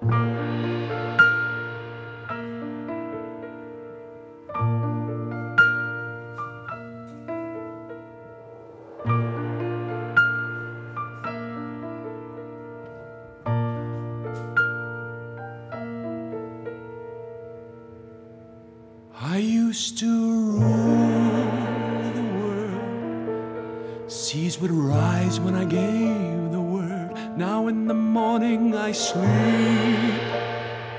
I used to rule the world. Seas would rise when I gave. Now in the morning I sleep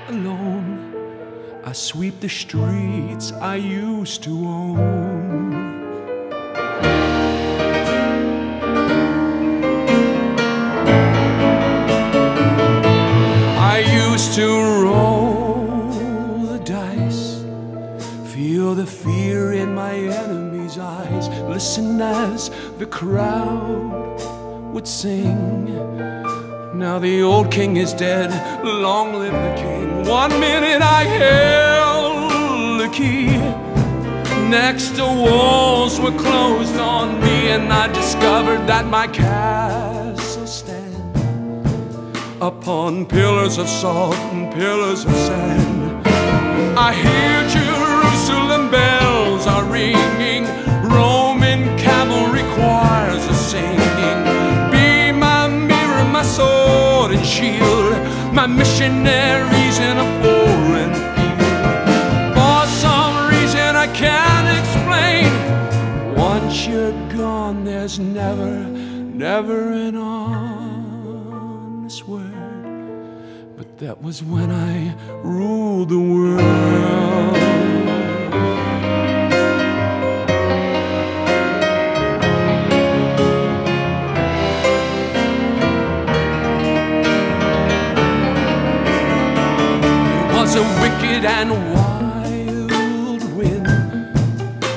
alone. I sweep the streets I used to own. I used to roll the dice. Feel the fear in my enemy's eyes. Listen as the crowd would sing. Now the old king is dead. Long live the king. One minute I held the key. Next, the walls were closed on me, and I discovered that my castle stands upon pillars of salt and pillars of sand. Shield, my missionaries in a foreign field. For some reason I can't explain. Once you're gone, there's never, never an honest word. But that was when I ruled the world. A and wild wind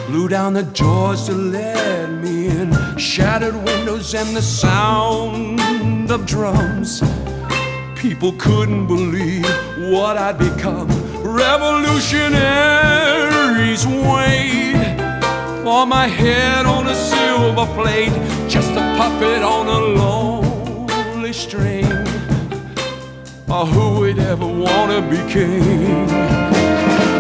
blew down the doors to let me in, shattered windows and the sound of drums. People couldn't believe what I'd become. Revolutionaries wait for my head on a silver plate, just a puppet on a lonely string. Oh, who would ever want to be king?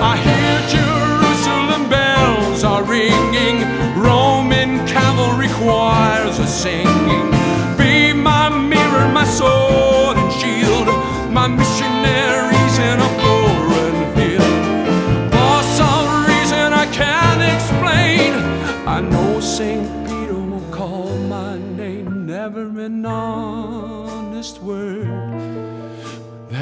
I hear Jerusalem bells are ringing, Roman cavalry choirs are singing. Be my mirror, my sword and shield, my missionaries in a foreign field. For some reason I can't explain, I know St. Peter will call my name, never an honest word.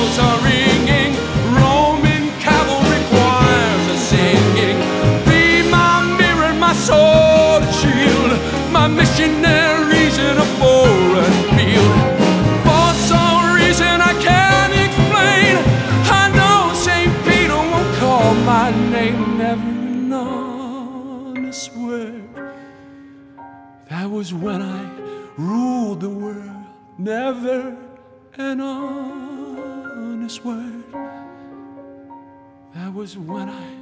Bells are ringing, Roman cavalry choirs are singing. Be my mirror, my sword and shield, my missionaries in a foreign field. For some reason I can't explain, I know St. Peter won't call my name, never an honest word. That was when I ruled the world. Never word. That was when I